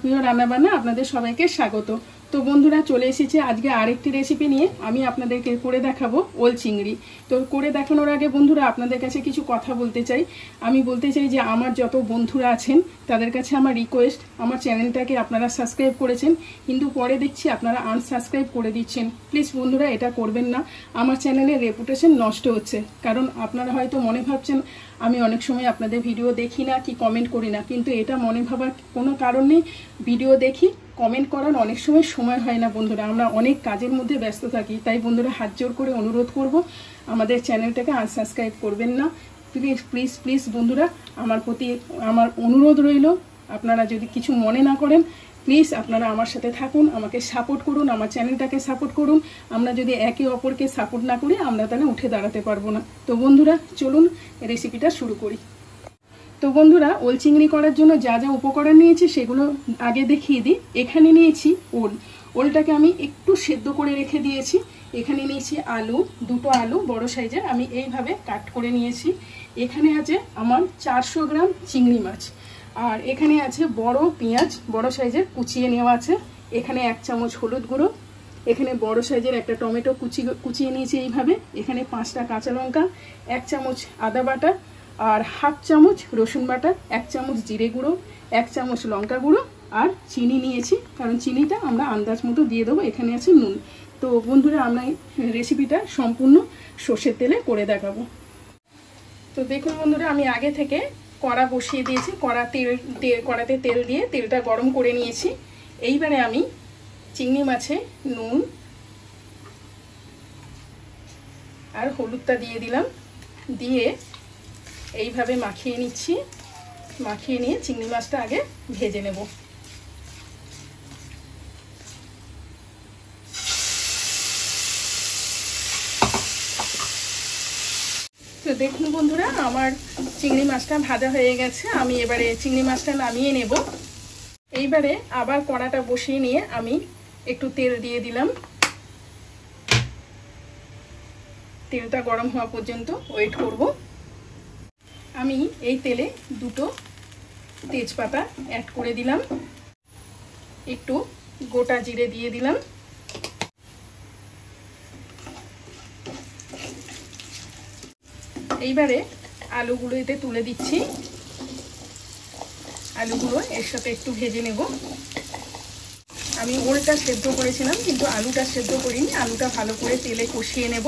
প্রিয় রান্নাবান্না আপনাদের সবাইকে স্বাগত। তো বন্ধুরা চলে এসেছে আজকে আরেকটি রেসিপি নিয়ে। আমি আপনাদেরকে করে দেখাবো ওল চিংড়ি। তো করে দেখানোর আগে বন্ধুরা আপনাদের কাছে কিছু কথা বলতে চাই। আমি বলতে চাই যে আমার যত বন্ধুরা আছেন, তাদের কাছে আমার রিকোয়েস্ট আমার চ্যানেলটাকে আপনারা সাবস্ক্রাইব করেছেন। কিন্তু পরে দেখছি আপনারা আনসাবস্ক্রাইব করে দিচ্ছেন। প্লিজ বন্ধুরা, এটা করবেন না। আমার চ্যানেলের রেপুটেশন নষ্ট হচ্ছে। কারণ আপনারা হয়তো মনে ভাবছেন, আমি অনেক সময় আপনাদের ভিডিও দেখি না, কি কমেন্ট করি না। কিন্তু এটা মনে ভাবার কোনো কারণ নেই। ভিডিও দেখি কমেন্ট করার অনেক সময় সময় হয় না বন্ধুরা। আমরা অনেক কাজের মধ্যে ব্যস্ত থাকি, তাই বন্ধুরা হাত জোর করে অনুরোধ করব, আমাদের চ্যানেলটাকে আনসাবস্ক্রাইব করবেন না। প্লিজ প্লিজ প্লিজ বন্ধুরা, আমার প্রতি আমার অনুরোধ রইল, আপনারা যদি কিছু মনে না করেন প্লিজ আপনারা আমার সাথে থাকুন, আমাকে সাপোর্ট করুন, আমার চ্যানেলটাকে সাপোর্ট করুন। আমরা যদি একে অপরকে সাপোর্ট না করি, আমরা তাহলে উঠে দাঁড়াতে পারব না। তো বন্ধুরা, চলুন রেসিপিটা শুরু করি। তো বন্ধুরা, ওল চিংড়ি করার জন্য যা যা উপকরণ নিয়েছি সেগুলো আগে দেখিয়ে দিই। এখানে নিয়েছি ওল। ওলটাকে আমি একটু সেদ্ধ করে রেখে দিয়েছি। এখানে নিয়েছি আলু, দুটো আলু, বড় সাইজের। আমি এইভাবে কাট করে নিয়েছি। এখানে আছে আমার চারশো গ্রাম চিংড়ি মাছ। আর এখানে আছে বড় পেঁয়াজ, বড় সাইজের কুচিয়ে নেওয়া আছে। এখানে এক চামচ হলুদ গুঁড়ো। এখানে বড় সাইজের একটা টমেটো কুচি কুচিয়ে নিয়েছি এইভাবে। এখানে পাঁচটা কাঁচা লঙ্কা, এক চামচ আদা বাটা আর হাফ চামচ রসুন বাটা, এক চামচ জিরে গুঁড়ো, এক চামচ লঙ্কা গুঁড়ো আর চিনি নিয়েছি, কারণ চিনিটা আমরা আন্দাজ মতো দিয়ে দেবো, এখানে আছে নুন। তো বন্ধুরা, আমরা রেসিপিটা সম্পূর্ণ সর্ষের তেলে করে দেখাবো। তো দেখুন বন্ধুরা, আমি আগে থেকে কড়া বসিয়ে দিয়েছি, কড়া তেল কড়াতে তেল দিয়ে তেলটা গরম করে নিয়েছি। এইবারে আমি চিংড়ি মাছে নুন আর হলুদটা দিয়ে দিলাম। দিয়ে এইভাবে মাখিয়ে নিচ্ছি। মাখিয়ে নিয়ে চিংড়ি মাছটা আগে ভেজে নেব। তো দেখুন বন্ধুরা, আমার চিংড়ি মাছটা ভাজা হয়ে গেছে। আমি এবারে চিংড়ি মাছটা নামিয়ে নেব। এইবারে আবার কড়াটা বসিয়ে নিয়ে আমি একটু তেল দিয়ে দিলাম। তেলটা গরম হওয়া পর্যন্ত ওয়েট করব। আমি এই তেলে দুটো তেজপাতা অ্যাড করে দিলাম। একটু গোটা জিরে দিয়ে দিলাম। এইবারে আলুগুলো এতে তুলে দিচ্ছি। আলুগুলো এর সাথে একটু ভেজে নেব। আমি ওলটা সেদ্ধ করেছিলাম, কিন্তু আলুটা সেদ্ধ করিনি। আলুটা ভালো করে তেলে কষিয়ে নেব।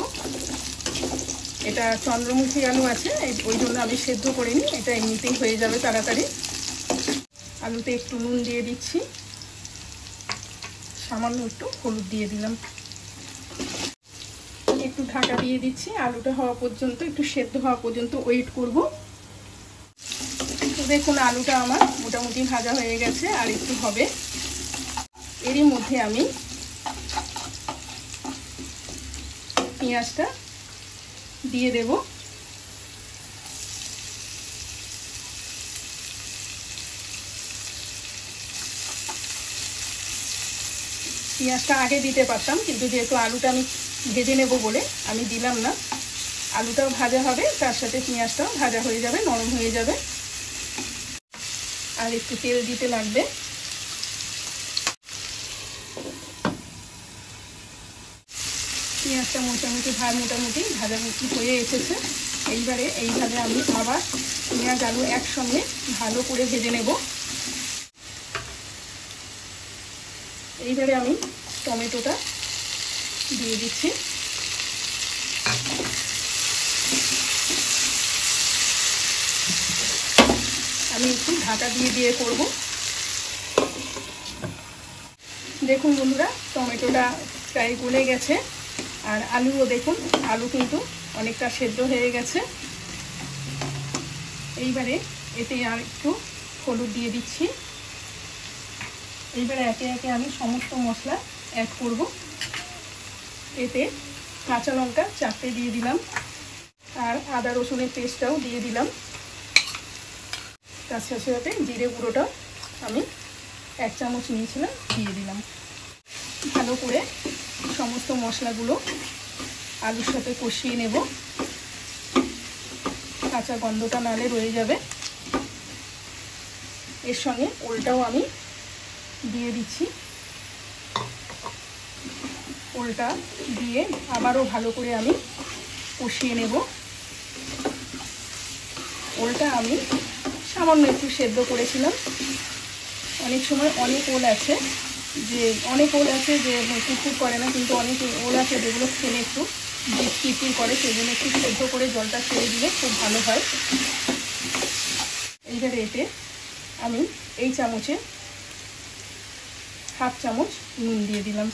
এটা চন্দ্রমুখী আলু আছে ওই জন্য আমি সেদ্ধ করিনি, এটা এমনিতেই হয়ে যাবে তাড়াতাড়ি। আলুতে একটু নুন দিয়ে দিচ্ছি। সামান্য একটু হলুদ দিয়ে দিলাম। একটু ঢাকা দিয়ে দিচ্ছি, আলুটা হওয়া পর্যন্ত, একটু সেদ্ধ হওয়া পর্যন্ত ওয়েট করব। দেখুন, আলুটা আমার মোটামুটি ভাজা হয়ে গেছে, আর একটু হবে। এরই মধ্যে আমি পেঁয়াজটা দিয়ে দেব। পেঁয়াজটা আগে দিতে পারতাম, কিন্তু যেহেতু আলুটা আমি ভেজে নেব বলে আমি দিলাম না, আলুটাও ভাজা হবে, তার সাথে পেঁয়াজটাও ভাজা হয়ে যাবে, নরম হয়ে যাবে। আর একটু তেল দিতে লাগবে। পেঁয়াজটা মোটামুটি ভাত মোটামুটি ভাজামুটি হয়ে এসেছে। এইবারে এইভাবে আমি আবার পেঁয়াজ আলু একসঙ্গে ভালো করে ভেজে নেব। এইবারে আমি টমেটোটা দিয়ে দিচ্ছি। আমি একটু ঢাকা দিয়ে দিয়ে করব। দেখুন বন্ধুরা, টমেটোটা প্রায় গলে গেছে। আর আলুও দেখুন, আলু কিন্তু অনেকটা সেদ্ধ হয়ে গেছে। এইবারে এতে আর একটু হলুদ দিয়ে দিচ্ছি। এইবারে একে একে আমি সমস্ত মশলা অ্যাড করব। এতে কাঁচা লঙ্কা চারটে দিয়ে দিলাম। আর আদা রসুনের পেস্টটাও দিয়ে দিলাম। তার সাথে সাথে জিরে গুঁড়োটা আমি এক চামচ নিয়েছিলাম, দিয়ে দিলাম। ভালো করে সমস্ত মশলাগুলো আলুর সাথে কষিয়ে নেব। কাঁচা গন্ধটা নালে রয়ে যাবে। এর সঙ্গে ওলটাও আমি দিয়ে দিচ্ছি। ওলটা দিয়ে আবারও ভালো করে আমি কষিয়ে নেব। ওলটা আমি সামান্য একটু সেদ্ধ করেছিলাম। অনেক সময় অনেক ওল আছে। যে অনেক ওল আছে যে কুকুর করে না, কিন্তু অনেক ওল আছে যেগুলো খেলে একটু কিরকির করে সেগুলো একটু সেদ্ধ করে জলটা ছেড়ে দিলে খুব ভালো হয়। এইবারে এতে আমি এই চামচে হাফ চামচ নুন দিয়ে দিলাম।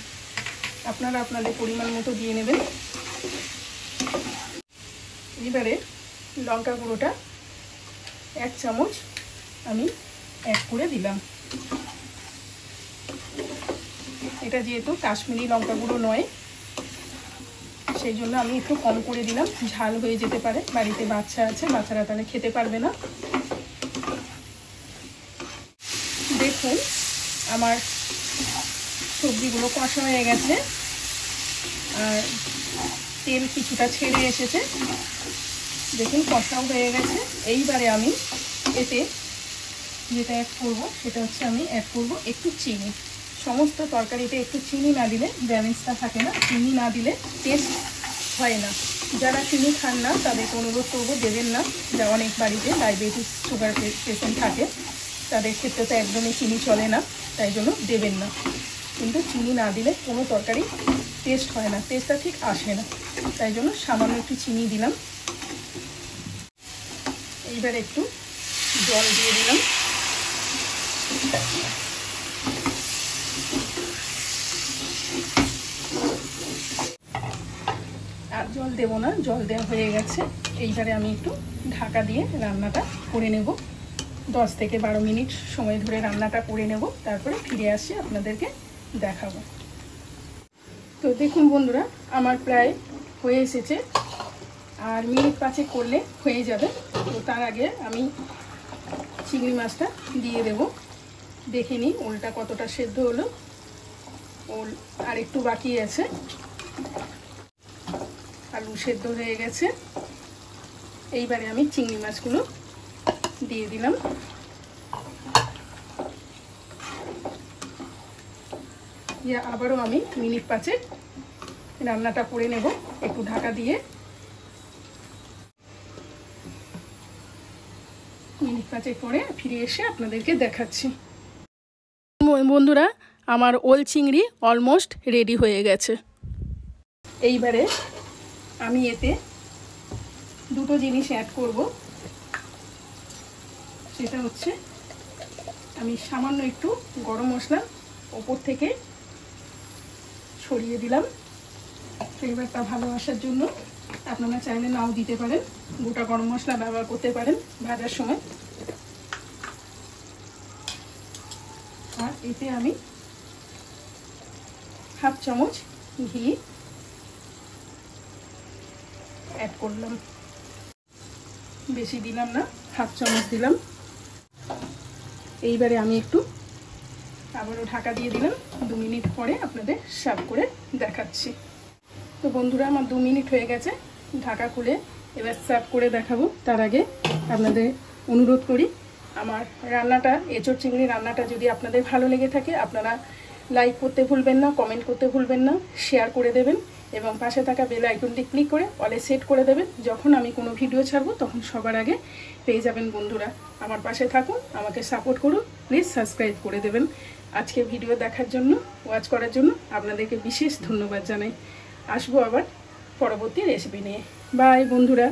আপনারা আপনাদের পরিমাণ মতো দিয়ে নেবেন। এবারে লঙ্কা গুঁড়োটা এক চামচ আমি এক করে দিলাম। এটা যেহেতু কাশ্মীরি লঙ্কা গুঁড়ো নয়, সেই জন্য আমি একটু কম করে দিলাম। ঝাল হয়ে যেতে পারে, বাড়িতে বাচ্চা আছে, বাচ্চারা তাহলে খেতে পারবে না। দেখুন, আমার সবজিগুলো কষা হয়ে গেছে। আর তেল কিছুটা ছেড়ে এসেছে। দেখুন, কষাও হয়ে গেছে। এইবারে আমি এতে যেটা অ্যাড করব, সেটা হচ্ছে আমি অ্যাড করব একটু চিনি। সমস্ত তরকারিতে একটু চিনি না দিলে, ব্যালেন্সটা থাকে না, চিনি না দিলে টেস্ট হয় না। যারা চিনি খান না, তাদেরকে অনুরোধ করব, দেবেন না। যা অনেক বাড়িতে ডায়াবেটিস সুগার পেশেন্ট থাকে, তাদের ক্ষেত্রে তো একদমই চিনি চলে না, তাই জন্য দেবেন না। কিন্তু চিনি না দিলে কোনো তরকারি টেস্ট হয় না টেস্টটা ঠিক আসে না। তাই জন্য সামান্য একটু চিনি দিলাম। এইবার একটু জল দিয়ে দিলাম। জল দেব না, জল দেওয়া হয়ে গেছে। এইবারে আমি একটু ঢাকা দিয়ে রান্নাটা করে নেব। দশ থেকে বারো মিনিট সময় ধরে রান্নাটা করে নেব, তারপরে ফিরে আসি আপনাদেরকে দেখাবো। তো দেখুন বন্ধুরা, আমার প্রায় হয়ে এসেছে। আর মিনিট পাঁচে করলে হয়ে যাবে। তো তার আগে আমি চিংড়ি মাছটা দিয়ে দেব। দেখে নিই ওলটা কতটা সেদ্ধ হলো। ওল আর একটু বাকি আছে। সেদ্ধ হয়ে গেছে। এইবারে আমি চিংড়ি মাছগুলো দিয়ে দিলাম। ইয়া আবারও আমি মিনিট পাঁচে রান্নাটা করে নেব একটু ঢাকা দিয়ে। মিনিট পাঁচেক পরে ফিরে এসে আপনাদেরকে দেখাচ্ছি। বন্ধুরা, আমার ওল চিংড়ি অলমোস্ট রেডি হয়ে গেছে। এইবারে আমি এতে দুটো জিনিস অ্যাড করব। সেটা হচ্ছে, আমি সামান্য একটু গরম মশলা ওপর থেকে ছড়িয়ে দিলাম। ফ্লেভারটা ভালো আসার জন্য আপনারা চাইলে নাও দিতে পারেন। গোটা গরম মশলা ব্যবহার করতে পারেন ভাজার সময়। আর এতে আমি হাফ চামচ ঘি অ্যাড করলাম। বেশি দিলাম না, হাফ চামচ দিলাম। এইবারে আমি একটু আবারও ঢাকা দিয়ে দিলাম। দু মিনিট পরে আপনাদের সার্ভ করে দেখাচ্ছি। তো বন্ধুরা, আমার দু মিনিট হয়ে গেছে। ঢাকা খুলে এবার সার্ভ করে দেখাবো। তার আগে আপনাদের অনুরোধ করি, আমার রান্নাটা, এঁচড় চিংড়ি রান্নাটা যদি আপনাদের ভালো লেগে থাকে, আপনারা লাইক করতে ভুলবেন না কমেন্ট করতে ভুলবেন না শেয়ার করে দেবেন। এবং পাশে থাকা বেল আইকনটি ক্লিক করে অলে সেট করে দেবেন। যখন আমি কোনো ভিডিও ছাড়বো, তখন সবার আগে পেয়ে যাবেন বন্ধুরা। আমার পাশে থাকুন, আমাকে সাপোর্ট করুন প্লিজ সাবস্ক্রাইব করে দেবেন। আজকে ভিডিও দেখার জন্য ওয়াচ করার জন্য আপনাদেরকে বিশেষ ধন্যবাদ জানাই। আসব আবার পরবর্তী রেসিপি নিয়ে। বাই বন্ধুরা।